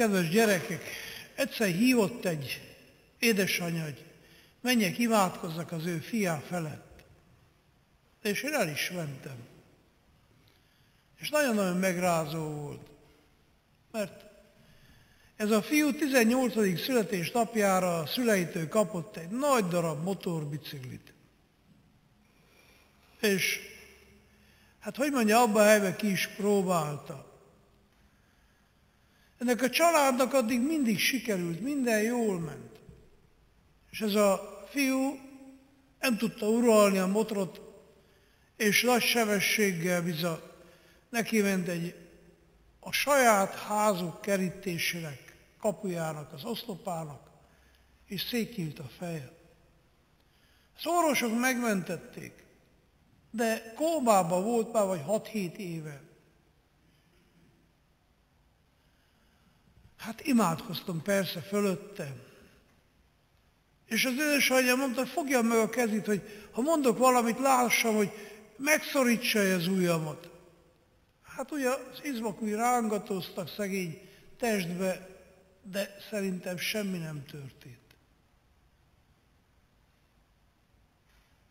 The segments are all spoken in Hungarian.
Kedves gyerekek, egyszer hívott egy édesanyja, hogy menjek, imádkozzak az ő fiá felett. És én el is mentem. És nagyon-nagyon megrázó volt. Mert ez a fiú 18. születésnapjára a szüleitől kapott egy nagy darab motorbiciklit. És hát hogy mondja, abban a helyben ki is próbálta. Ennek a családnak addig mindig sikerült, minden jól ment. És ez a fiú nem tudta uralni a motorot, és nagy sebességgel bizony neki ment egy a saját házuk kerítésének, kapujának, az oszlopának, és székült a feje. Az orvosok megmentették, de kómába volt már vagy 6-7 éve. Hát imádkoztam persze fölötte. És az édesanyja mondta, fogja meg a kezét, hogy ha mondok valamit, lássam, hogy megszorítsa az ujjamat. Hát ugye az izmok úgy rángatoztak szegény testbe, de szerintem semmi nem történt.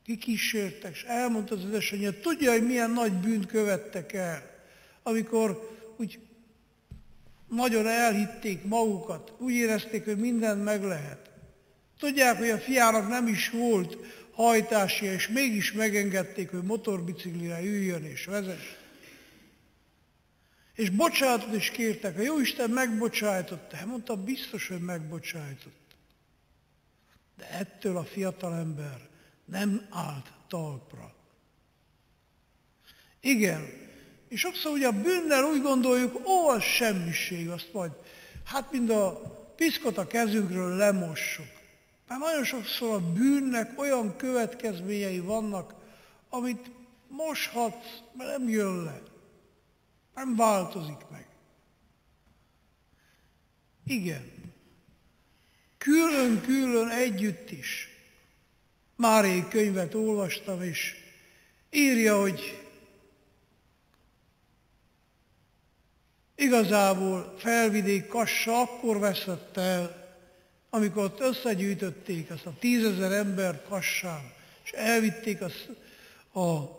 Kikísértek, és elmondta az édesanyja, tudja, hogy milyen nagy bűnt követtek el, amikor úgy nagyon elhitték magukat, úgy érezték, hogy mindent meg lehet. Tudják, hogy a fiának nem is volt hajtási, és mégis megengedték, hogy motorbiciklire üljön és vezess. És bocsánatot is kértek. A Jóisten megbocsájtott. Hát mondta, biztos, hogy megbocsájtott. De ettől a fiatal ember nem állt talpra. Igen, és sokszor ugye a bűnnel úgy gondoljuk, ó, az semmiség, azt majd, hát mind a piszkot a kezünkről lemossuk. Mert nagyon sokszor a bűnnek olyan következményei vannak, amit moshatsz, mert nem jön le. Nem változik meg. Igen. Külön-külön együtt is. Márai könyvet olvastam, és írja, hogy igazából felvidék kassa akkor veszett el, amikor ott összegyűjtötték azt a tízezer ember kassán, és elvitték azt a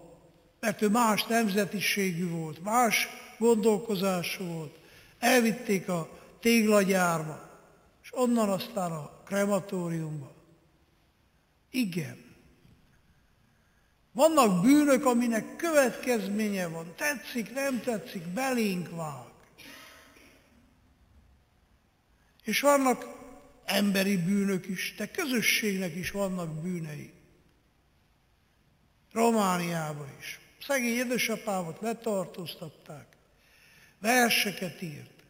mert ő más nemzetiségű volt, más gondolkozású volt. Elvitték a téglagyárba, és onnan aztán a krematóriumba. Igen. Vannak bűnök, aminek következménye van. Tetszik, nem tetszik, belénk vág. És vannak emberi bűnök is, de közösségnek is vannak bűnei. Romániában is. Szegény édesapámat letartóztatták, verseket írt,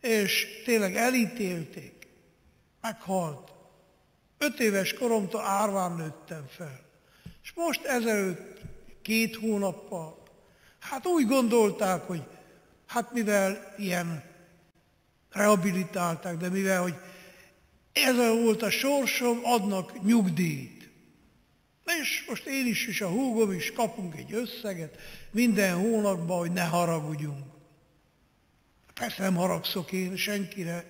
és tényleg elítélték, meghalt. Öt éves koromtól árván nőttem fel. És most ezelőtt két hónappal, hát úgy gondolták, hogy hát mivel ilyen rehabilitálták, de mivel, hogy ez volt a sorsom, adnak nyugdíjt. És most én is, és a húgom is kapunk egy összeget minden hónapban, hogy ne haragudjunk. Persze nem haragszok én senkire,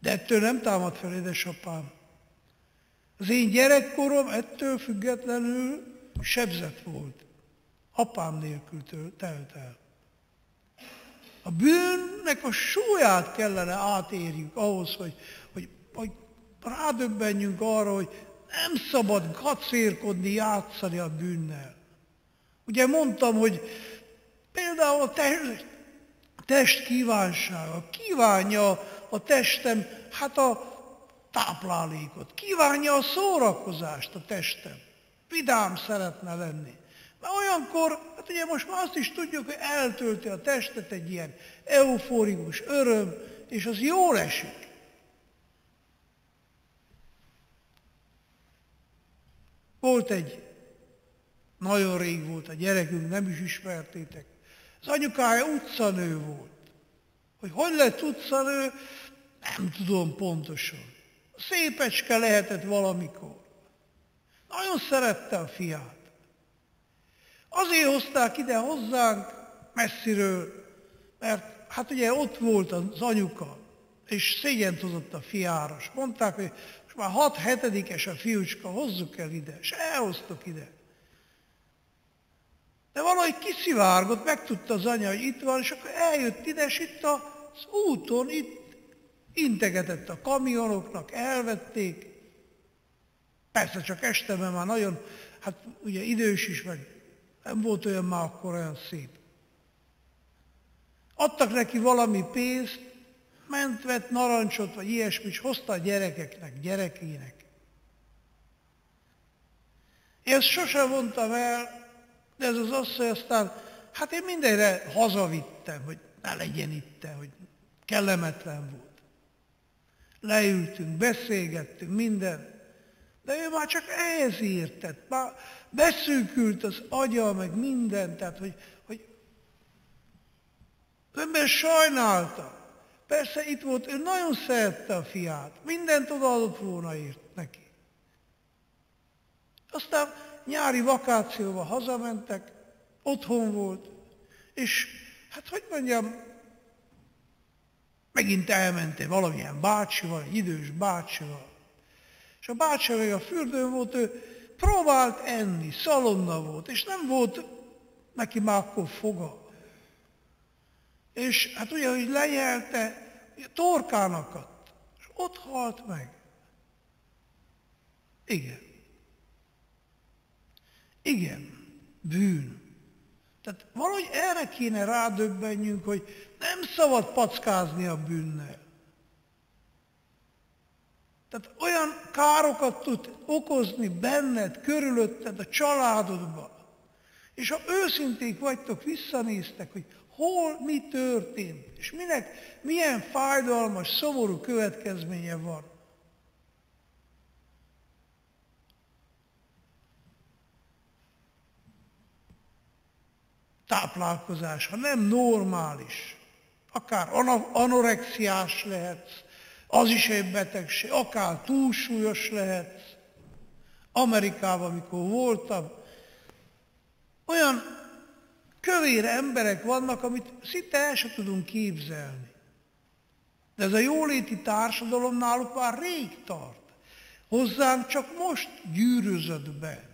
de ettől nem támad fel édesapám. Az én gyerekkorom ettől függetlenül sebzett volt. Apám nélkül telt el. A bűnnek a súlyát kellene átérjük ahhoz, hogy, hogy, hogy rádöbbenjünk arra, hogy nem szabad kacérkodni, játszani a bűnnel. Ugye mondtam, hogy például a test, test kívánsága, kívánja a testem, hát a táplálékot, kívánja a szórakozást a testem. Vidám szeretne lenni. Mert olyankor, hát ugye most már azt is tudjuk, hogy eltölti a testet egy ilyen euforikus öröm, és az jól esik. Volt egy, nagyon rég volt, a gyerekünk nem is ismertétek. Az anyukája utcanő volt. Hogy hogy lett utcanő, nem tudom pontosan. Szépecske lehetett valamikor. Nagyon szerette a fiát. Azért hozták ide hozzánk messziről, mert hát ugye ott volt az anyuka, és szégyent hozott a fiára, és mondták, hogy most már hat hetedikes a fiúcska, hozzuk el ide, és elhoztuk ide. De valahogy kiszivárgott, megtudta az anya, hogy itt van, és akkor eljött ide, és itt az úton, itt integetett a kamionoknak, elvették. Persze csak este, mert már nagyon, hát ugye idős is, meg nem volt olyan már akkor olyan szép. Adtak neki valami pénzt, ment, vett narancsot, vagy ilyesmit, és hozta a gyerekeknek, gyerekének. Én ezt sosem mondtam el, de ez az asszony aztán, hát én mindenre hazavittem, hogy ne legyen itt, hogy kellemetlen volt. Leültünk, beszélgettünk, minden. De ő már csak ehhez értett, már beszűkült az agya, meg minden, tehát hogy, hogy ember sajnálta. Persze itt volt, ő nagyon szerette a fiát, mindent odaadott volna ért neki. Aztán nyári vakációba hazamentek, otthon volt, és hát hogy mondjam, megint elmentél valamilyen bácsival, egy idős bácsival. És a bácsi meg a fürdőn volt, ő próbált enni, szalonna volt, és nem volt neki már akkor foga. És hát ugye, hogy lejelte, torkának adt, és ott halt meg. Igen. Igen, bűn. Tehát valahogy erre kéne rádöbbenjünk, hogy nem szabad packázni a bűnnel. Tehát olyan károkat tud okozni benned, körülötted, a családodban. És ha őszinték vagytok, visszanéztek, hogy hol mi történt, és minek milyen fájdalmas, szomorú következménye van. Táplálkozás, ha nem normális, akár anorexiás lehetsz, az is egy betegség, akár túlsúlyos lehetsz. Amerikában, amikor voltam, olyan kövér emberek vannak, amit szinte el sem tudunk képzelni. De ez a jóléti társadalom náluk már rég tart. Hozzánk csak most gyűrözött be.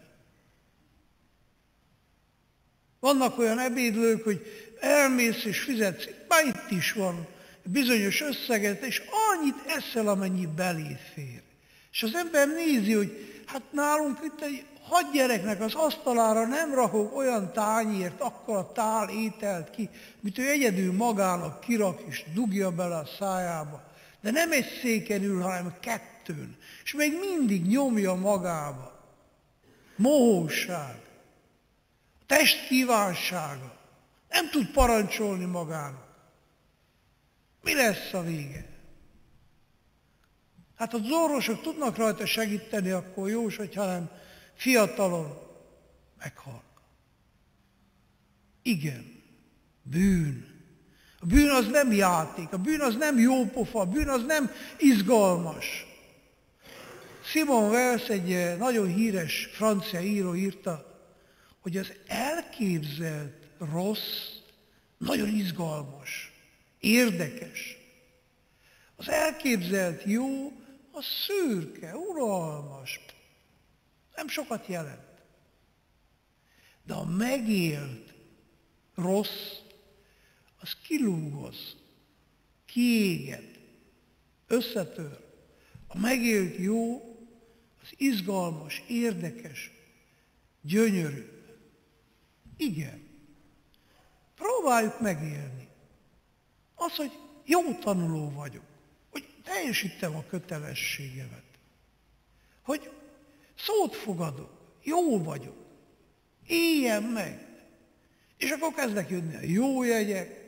Vannak olyan ebédlők, hogy elmész és fizetsz, már itt is van bizonyos összeget, és annyit eszel, amennyi belé fér. És az ember nézi, hogy hát nálunk itt egy hat gyereknek az asztalára nem rakok olyan tányért, akkor a tál ételt ki, mint ő egyedül magának kirak és dugja bele a szájába. De nem egy széken ül, hanem kettőn. És még mindig nyomja magába. Mohóság. Test kívánsága. Nem tud parancsolni magának. Mi lesz a vége? Hát az orvosok tudnak rajta segíteni, akkor jó, hogyha nem fiatalon meghal. Igen, bűn. A bűn az nem játék, a bűn az nem jó pofa, a bűn az nem izgalmas. Simon Wells egy eh, nagyon híres francia író írta, hogy az elképzelt rossz nagyon izgalmas, érdekes. Az elképzelt jó, az szürke, uralmas, nem sokat jelent. De a megélt rossz, az kilúgoz, kiéged, összetör. A megélt jó, az izgalmas, érdekes, gyönyörű. Igen. Próbáljuk megélni. Az, hogy jó tanuló vagyok, hogy teljesítem a kötelességemet, hogy Szót fogadok, jó vagyok, éljen meg. És akkor kezdek jönni a jó jegyek,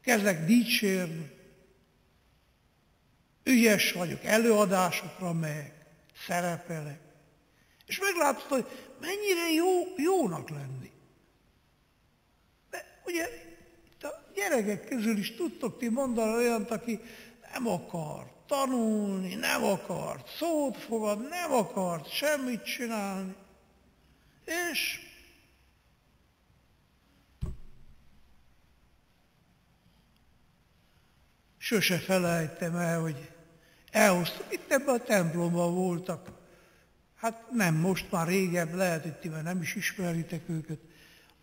kezdek dicsérni, ügyes vagyok, előadásokra megyek, szerepelek. És meglátod, hogy mennyire jó, jónak lenni. De ugye gyerekek közül is tudtok ti mondani olyant, aki nem akar, tanulni, nem akart szót fogad, nem akart semmit csinálni. És sose felejtem el, hogy elhoztuk, itt ebben a templomban voltak, hát nem most, már régebb, lehet, hogy ti már nem is ismeritek őket,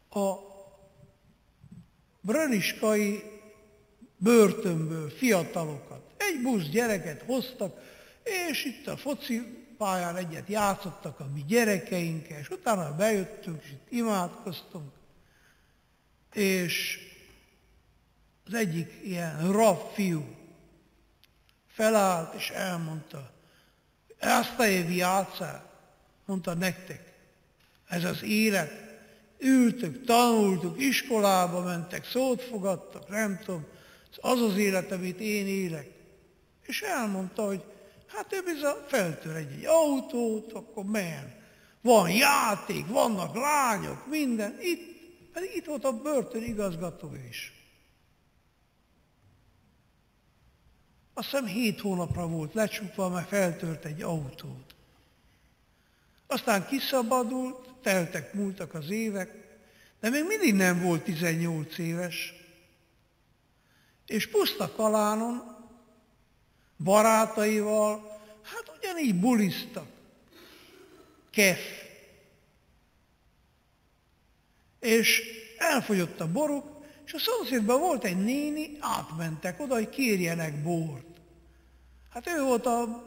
a Bröniskai börtönből fiatalokat, egy busz gyereket hoztak, és itt a foci pályán egyet játszottak a mi gyerekeinkkel, és utána bejöttünk, és itt imádkoztunk, és az egyik ilyen rab fiú felállt, és elmondta, ezt a évi játszál, mondta nektek, ez az élet, ültök, tanultuk, iskolába mentek, szót fogadtak, nem tudom, az az élet, amit én élek. És elmondta, hogy Hát ő bizony feltör egy, egy autót, akkor menjen. Van játék, vannak lányok, minden. Itt, pedig itt volt a börtön igazgató is. Azt hiszem hét hónapra volt lecsukva, mert feltört egy autót. Aztán kiszabadult, teltek, múltak az évek, de még mindig nem volt 18 éves. És puszta kalánon barátaival, hát ugyanígy bulisztak. Kef. És elfogyott a boruk, és a szomszédban volt egy néni, átmentek oda, hogy kérjenek bort. Hát ő volt a,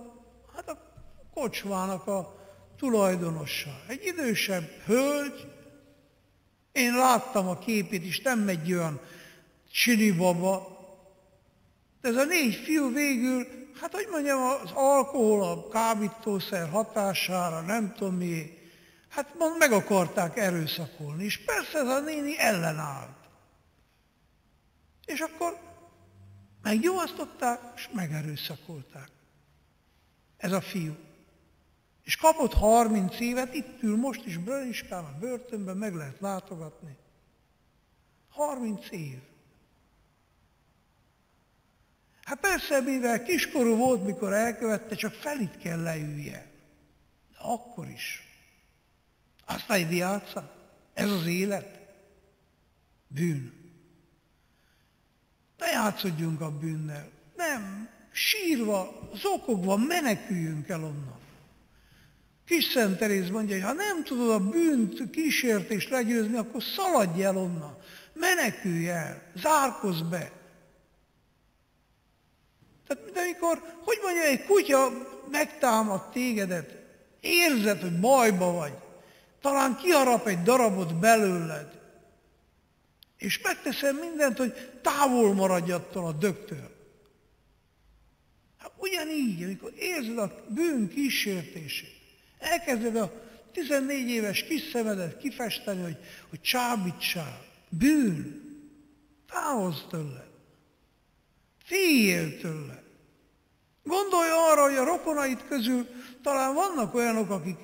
hát a kocsmának a tulajdonosa. Egy idősebb hölgy, én láttam a képét is, nem egy olyan baba, de ez a négy fiú végül hát hogy mondjam, az alkohol, a kábítószer hatására, nem tudom mi, hát meg akarták erőszakolni, és persze ez a néni ellenállt. És akkor meggyóasztották, és megerőszakolták. Ez a fiú. És kapott 30 évet, itt ül most is Bröniskán a börtönben, meg lehet látogatni. 30 év. Hát persze, mivel kiskorú volt, mikor elkövette, csak felit kell leülje. De akkor is. Aztán egy játsza. Ez az élet. Bűn. Ne játszodjunk a bűnnel. Nem. Sírva, zokogva meneküljünk el onnan. Kis Szent Teréz mondja, hogy ha nem tudod a bűnt kísértést legyőzni, akkor szaladj el onnan. Menekülj el, zárkozz be. Tehát de amikor, hogy mondja, egy kutya megtámad tégedet, érzed, hogy bajba vagy, talán kiharap egy darabot belőled, és megteszem mindent, hogy távol maradj attól a dögtől. Hát ugyanígy, amikor érzed a bűn kísértését, elkezded a 14 éves kis szemedet kifesteni, hogy, hogy csábítsál. Bűn. Távozz tőle. Féljél tőle. Gondolj arra, hogy a rokonait közül talán vannak olyanok, akik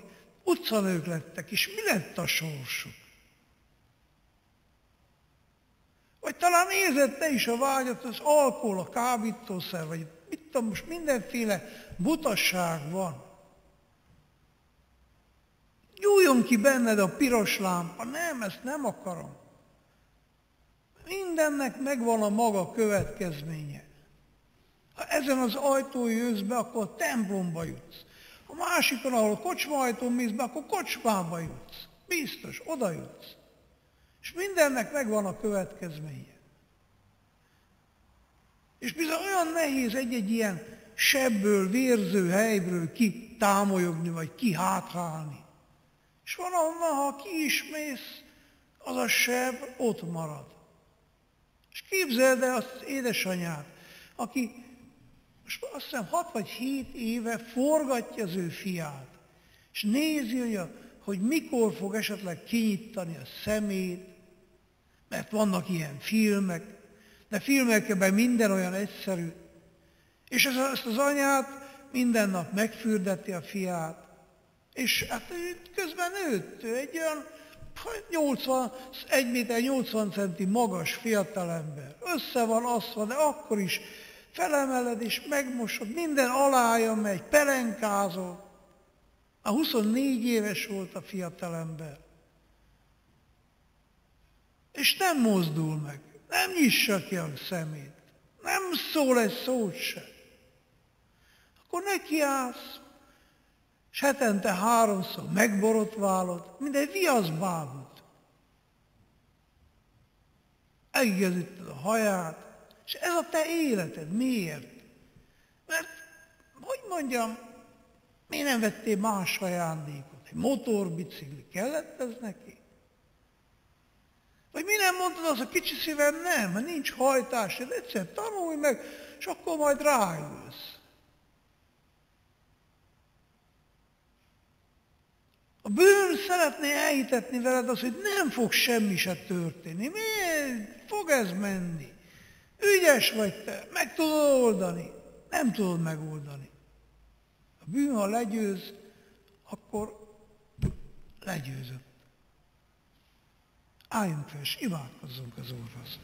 utcanők lettek, és mi lett a sorsuk? Vagy talán érzed te is a vágyat, az alkohol, a kábítószer, vagy mit tudom, most mindenféle butasság van. Gyújjon ki benned a piros lámpa. Nem, ezt nem akarom. Mindennek megvan a maga következménye. Ha ezen az ajtón jössz be, akkor a templomba jutsz. A másikon, ahol a kocsma ajtón mész be, akkor kocsmába jutsz. Biztos, oda jutsz. És mindennek megvan a következménye. És bizony olyan nehéz egy-egy ilyen sebből, vérző helyből ki támolyogni, vagy ki hátrálni. És van onnan, ha ki is mész, az a seb ott marad. És képzeld el azt édesanyát, aki most azt hiszem hat vagy hét éve forgatja az ő fiát, és nézi, hogy, a, hogy mikor fog esetleg kinyitani a szemét, mert vannak ilyen filmek, de filmekben minden olyan egyszerű. És ez, ezt az anyát minden nap megfürdeti a fiát, és hát közben nőtt, egy olyan 80, 1 méter 80 centi magas fiatalember. Össze van aszva, de akkor is felemeled és megmosod, minden alája megy, pelenkázol. A 24 éves volt a fiatalember. És nem mozdul meg, nem nyissa ki a szemét. Nem szól egy szót se. Akkor nekiállsz, és háromszor megborotválod, mint egy viaszbábút. Egészíted a haját, és ez a te életed. Miért? Mert, hogy mondjam, miért nem vettél más ajándékot? Egy motorbicikli kellett ez neki? Vagy mi nem mondtad az a kicsi szívem nem, mert nincs hajtás, egyszer tanulj meg, és akkor majd ráülsz. A bűn szeretné elhitetni veled azt, hogy nem fog semmi se történni. Miért fog ez menni? Ügyes vagy te, meg tudod oldani. Nem tudod megoldani. A bűn, ha legyőz, akkor legyőzött. Álljunk fel, és imádkozzunk az Úrhoz.